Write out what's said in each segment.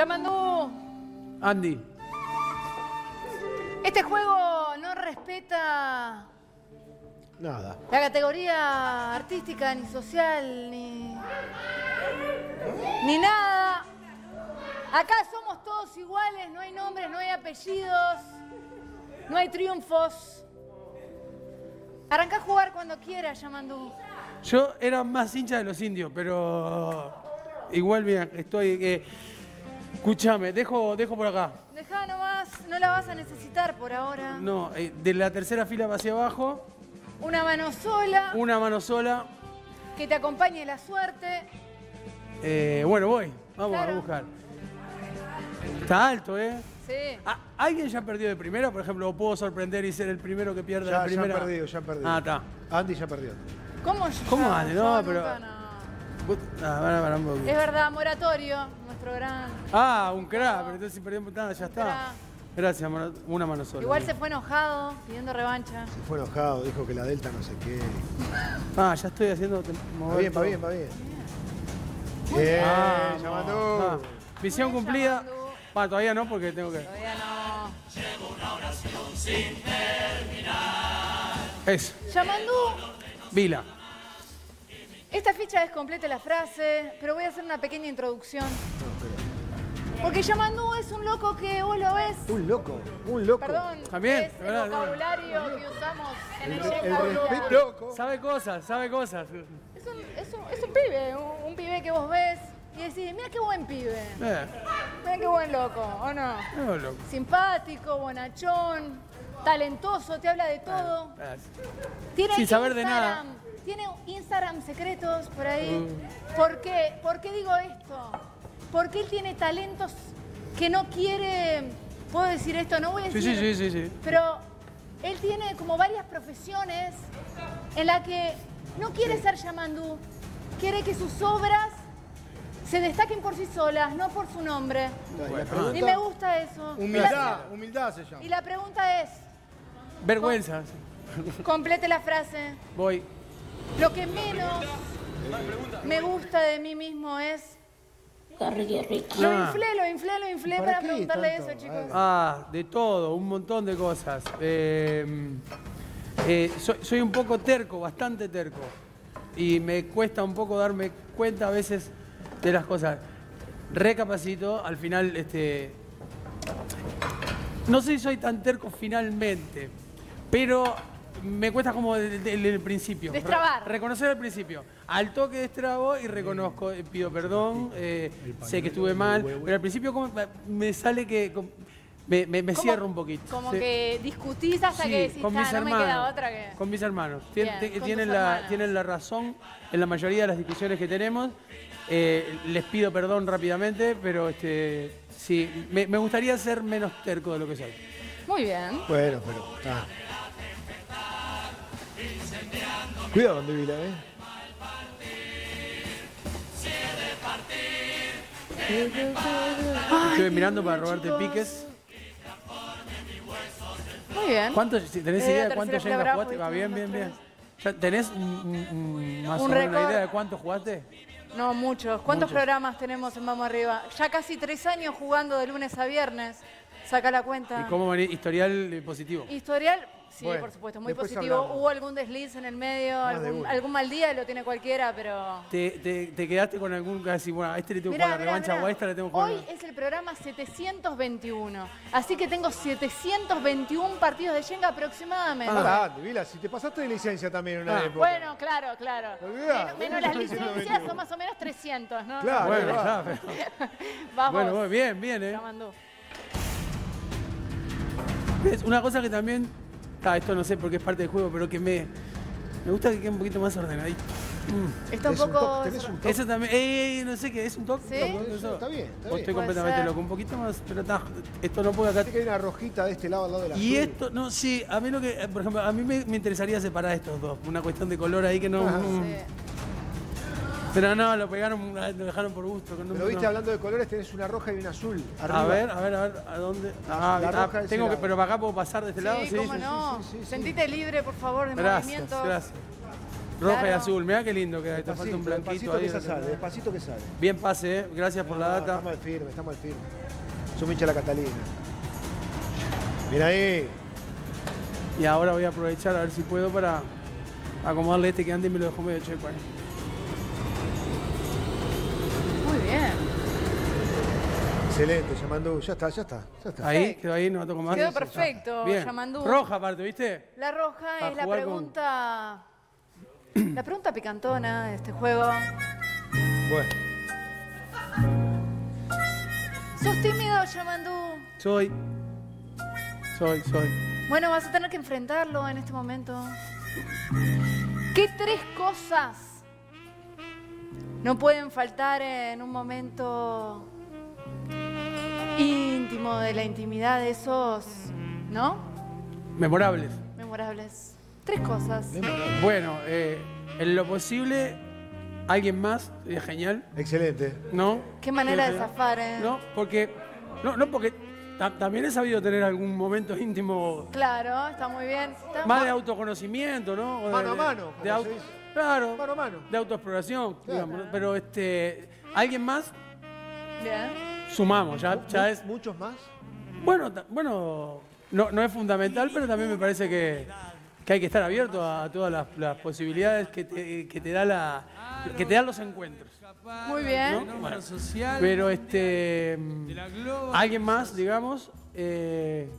Yamandú, Andy. este juego no respeta Nada. la categoría artística, ni social, ni. ni nada. Acá somos todos iguales, no hay nombres, no hay apellidos, no hay triunfos. Arrancá a jugar cuando quieras, Yamandú. Yo era más hincha de los indios, pero igual, mira, estoy. eh, escúchame, dejo, dejo por acá. Dejá nomás, no la vas a necesitar por ahora. No, eh, de la tercera fila hacia abajo, Una mano sola, una mano sola. que te acompañe la suerte. Eh, bueno, voy. Vamos Claro. a buscar. Está alto, ¿eh? Sí. Ah, ¿Alguien ya perdió de primera? Por ejemplo, ¿o puedo sorprender y ser el primero que pierda Ya, ya han primera? perdido, ya han perdido. Ah, está. Andy ya perdió. ¿Cómo ¿Cómo yo? Yo No, nunca, pero- no. Ah, un. Es verdad, moratorio, nuestro gran. Ah, un crack, pero entonces si perdimos nada, ya está. Crack. Gracias, una mano sola. Igual se fue enojado, pidiendo revancha. Se fue enojado, dijo que la Delta no sé qué. Ah, ya estoy haciendo. Va bien, va bien, va bien. Bien, Ah, Yamandú. ah. Misión Bien, cumplida. Yamandú. Ah, todavía no, porque tengo que. Todavía no. Eso. Yamandú, Vila. Esta ficha es completa la frase, pero voy a hacer una pequeña introducción. Porque Yamandú es un loco que vos lo ves. Un loco, un loco. Perdón, También, es el ¿verdad? vocabulario que usamos en el El Vila. loco. Sabe cosas, sabe cosas. Es un, es, un, es un pibe, un, un pibe que vos ves y decís, mira qué buen pibe, Eh, mira qué buen loco, ¿o no? no, loco. Simpático, bonachón, talentoso, te habla de todo. Eh, Tiene Sin saber de nada. Tiene Instagram secretos por ahí. Mm. ¿Por qué? ¿Por qué digo esto? Porque él tiene talentos que no quiere. ¿Puedo decir esto? No voy a Sí, decir. sí, sí, sí, sí. Pero él tiene como varias profesiones en las que no quiere ser Yamandú. Quiere que sus obras se destaquen por sí solas, no por su nombre. Y la Y me gusta eso. Humildad, humildad se llama. Y la pregunta es, Vergüenza. complete la frase. Voy. Lo que menos me gusta de mí mismo es. Lo Ah. inflé, lo inflé, lo inflé ¿Para para, preguntarle tanto? eso, chicos. A ver. Ah, de todo, un montón de cosas. Eh, eh, soy, soy un poco terco, bastante terco. Y me cuesta un poco darme cuenta a veces de las cosas. Recapacito, al final, este. No sé si soy tan terco finalmente, pero me cuesta como el, el principio. Destrabar. Re- reconocer al principio. Al toque destrabo y reconozco, eh, pido perdón, eh, sé que estuve mal, pero al principio como me sale que como- me, me- me Como- cierro un poquito. Como Sí. que discutís hasta Sí, que decís, con mis "Ah, no me hermanos. queda otra que. Con mis hermanos. Tien- Bien, te- con tienen, la, hermanos. tienen la razón en la mayoría de las discusiones que tenemos. Eh, les pido perdón rápidamente, pero este, sí, me, me gustaría ser menos terco de lo que soy. Muy bien. Bueno, pero. ah. Cuidado con Vila, ¿eh? Estuve mirando para robarte piques. Muy bien. ¿Cuánto, ¿Tenés Eh, idea de tercera cuánto bravo, jugaste? Va bien, bien, bien. ¿Ya ¿Tenés más Un o menos una idea de cuánto jugaste? No, muchos. ¿Cuántos Muchos. programas tenemos en Vamos Arriba? Ya casi tres años jugando de lunes a viernes. Saca la cuenta. ¿Y cómo venís? Historial positivo. Historial, sí, Bueno, por supuesto, muy positivo. hablamos. Hubo algún desliz en el medio, algún, algún mal día lo tiene cualquiera, pero. ¿Te, te, te quedaste con algún casi, bueno, a este le tengo que jugar la revancha mirá. o a esta le tengo que jugar? Hoy es el programa 721. Así que tengo 721 partidos de Yenga aproximadamente. Ah, Vila, si te pasaste de licencia también en una Ah, época. Bueno, claro, claro. Menos, las licencias 21. son más o menos 300, ¿no? Claro. Bueno, pero- Vamos. bueno, bueno, bien, bien, ¿eh? Una cosa que también, ah, esto no sé porque es parte del juego, pero que me, me gusta que quede un poquito más ordenadito. Mm. Está un Es un poco. toque, tenés un toque. Eso también, ey, ey, no sé qué, es un toque. Está bien, está bien. estoy Puede completamente ser. loco, un poquito más, pero está, esto no puedo acá. Hay una rojita de este lado al lado de la Y azul. esto, no, sí, a mí lo que, eh, por ejemplo, a mí me, me interesaría separar estos dos, una cuestión de color ahí que no... Mm. Sí. Pero no, lo pegaron, lo dejaron por gusto. que no- Pero viste, no. hablando de colores, tenés una roja y una azul. A ver, a ver, a ver, ¿a dónde? Ah, la ah, roja ese tengo que, lado. pero para acá puedo pasar de este lado, Sí, sí. cómo sí, no. sí, sí, sí. Sentite libre, por favor, de Gracias, movimientos. gracias. Roja y azul. Mirá qué lindo queda. Te falta Despacito, un blanquito despacito ahí. que sale, despacito que sale. Bien pase, eh. Gracias por la No, data. Estamos al firme, estamos al firme. De la Catalina. Mira ahí. Y ahora voy a aprovechar a ver si puedo para acomodarle este que antes me lo dejó medio checo ahí. Excelente, Yamandú. Ya está, ya está, ya está. Ahí, quedó ahí, no toco más. Quedó perfecto, Bien. Yamandú. Roja aparte, ¿viste? La roja Para es la jugar con- pregunta. La pregunta picantona de este juego. Bueno, ¿Sos tímido, Yamandú? Soy. Soy, soy. Bueno, vas a tener que enfrentarlo en este momento. ¿Qué tres cosas no pueden faltar en un momento íntimo de la intimidad de esos, ¿no? Memorables. Memorables. Tres cosas. Bueno, eh, en lo posible, alguien más, sería genial, excelente. ¿no? Qué manera de zafar, ¿eh? No, porque. No, no porque ta- también he sabido tener algún momento íntimo Claro, está muy bien. Está- más de autoconocimiento, ¿no? De- Mano a mano, De auto, claro. Mano a mano. De autoexploración, Claro. digamos. ¿no? Pero este. Alguien más, Bien. Sumamos. Ya, ya es. ¿Muchos más? Bueno, bueno no, no es fundamental, pero también me parece que, que hay que estar abierto a todas las, las posibilidades que te, que te da la que te dan los encuentros. Muy bien. ¿no? Bueno, pero este alguien más, digamos, eh,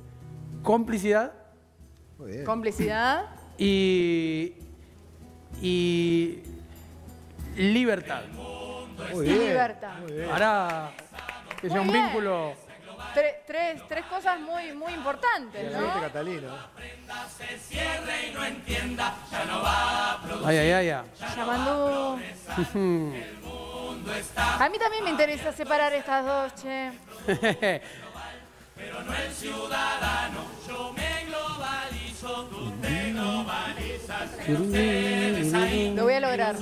complicidad Muy bien. Complicidad. y y libertad. Muy y bien. libertad. Muy bien. Para que sea Muy un bien. vínculo. Tre- tres, tres cosas muy, muy importantes, ¿no? Catalina. Ay, ay, ay, ay. Llamando. A mí también me interesa separar estas dos, che. Lo voy a lograr.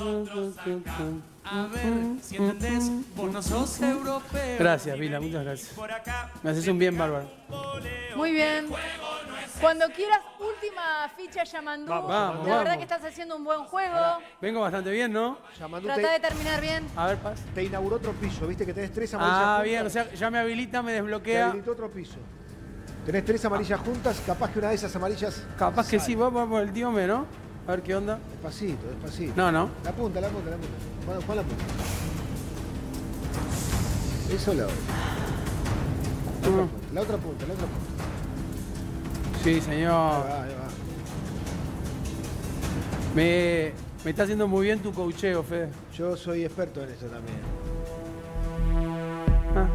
A ver si entendés, vos no sos europeo. Gracias, Vila, muchas gracias. Me haces un bien bárbaro. Muy bien. Cuando quieras, última ficha Yamandú. Vamos, La vamos. verdad que estás haciendo un buen juego. Vengo bastante bien, ¿no? Yamandú Trata de te, terminar bien. A ver, Paz. te inauguró otro piso, viste que tenés tres amarillas Ah, juntas. bien, o sea, ya me habilita, me Te desbloquea. habilitó otro piso. Tenés tres amarillas juntas, capaz que una de esas amarillas. Capaz que sí, vamos por el tío me, ¿no? A ver qué onda. Despacito, despacito. No, no. La punta, la punta, la punta. Juan, Juan la punta. Eso la otra. La otra punta, la otra punta, la otra punta. Sí, Ahí señor. va, ahí va. Me, me está haciendo muy bien tu coacheo, Fede. Yo soy experto en eso también. Ah.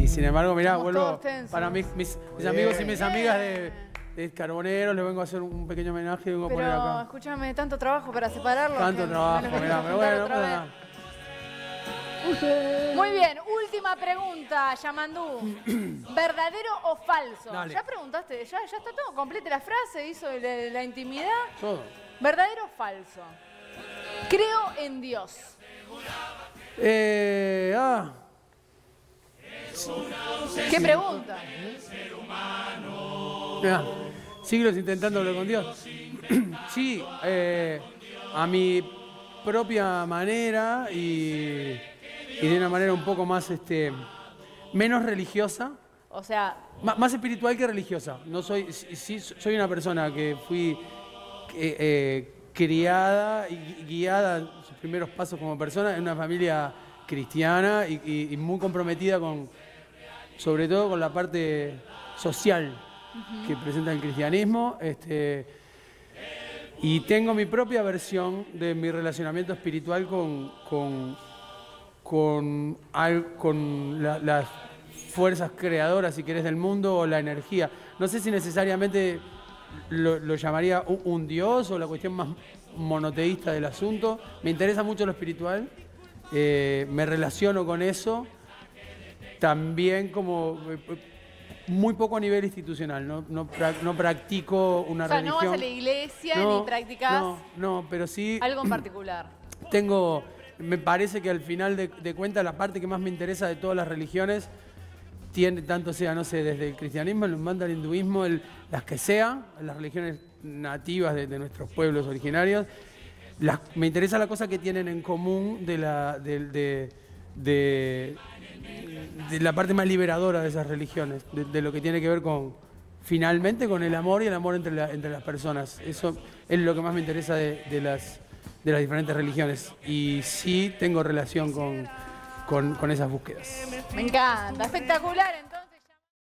Y sin embargo, mirá, Estamos vuelvo para mis, mis, mis amigos y mis amigas de, de Carboneros, les vengo a hacer un pequeño homenaje y vengo a poner Pero acá. escúchame, tanto trabajo para separarlo. Tanto trabajo, mirá, pero bueno, otra no vez. pasa nada. Muy bien, última pregunta, Yamandú. ¿Verdadero o falso? Dale. Ya preguntaste, ya, ya está todo, complete la frase, hizo la, la intimidad. Todo. ¿Verdadero o falso? Creo en Dios. Eh, ah, ¿Qué pregunta? Mirá, siglos intentando hablar con Dios. sí, eh, a mi propia manera y, y de una manera un poco más, este, menos religiosa. O sea, Más espiritual que religiosa. No soy, sí, soy una persona que fui eh, eh, criada y gui- guiada en sus primeros pasos como persona en una familia cristiana y, y- y muy comprometida con, sobre todo con la parte social que presenta el cristianismo. Este, y tengo mi propia versión de mi relacionamiento espiritual con, con, con, con la- las fuerzas creadoras, si querés, del mundo o la energía. No sé si necesariamente lo, llamaría un, un dios o la cuestión más monoteísta del asunto. Me interesa mucho lo espiritual, eh, me relaciono con eso, también como eh, muy poco a nivel institucional, no, no, pra- no practico una o sea no religión. vas a la iglesia No, ni practicas No, no, pero sí algo en particular. tengo, me parece que al final de, de cuentas la parte que más me interesa de todas las religiones tiene tanto sea, no sé, desde el cristianismo, el manda, el hinduismo, el- las que sean, las religiones nativas de, de nuestros pueblos originarios. Las- me interesa la cosa que tienen en común de la, del- de, de- la parte más liberadora de esas religiones, de, lo que tiene que ver con, finalmente, con el amor y el amor entre, la- entre las personas. Eso es lo que más me interesa de, de las, de las diferentes religiones. Y sí tengo relación con, con, con esas búsquedas. Me encanta, espectacular entonces.